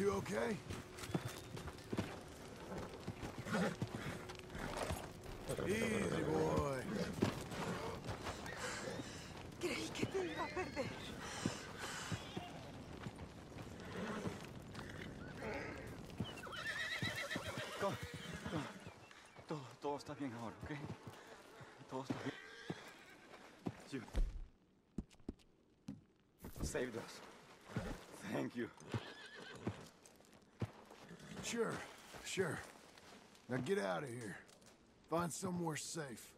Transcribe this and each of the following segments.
You two okay? Easy, boy. Creí que te iba a perder. Todo, todo, todo está bien ahora, ¿ok? Todo está bien. You saved us. Thank you. Sure, sure. Now get out of here. Find somewhere safe.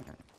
Okay.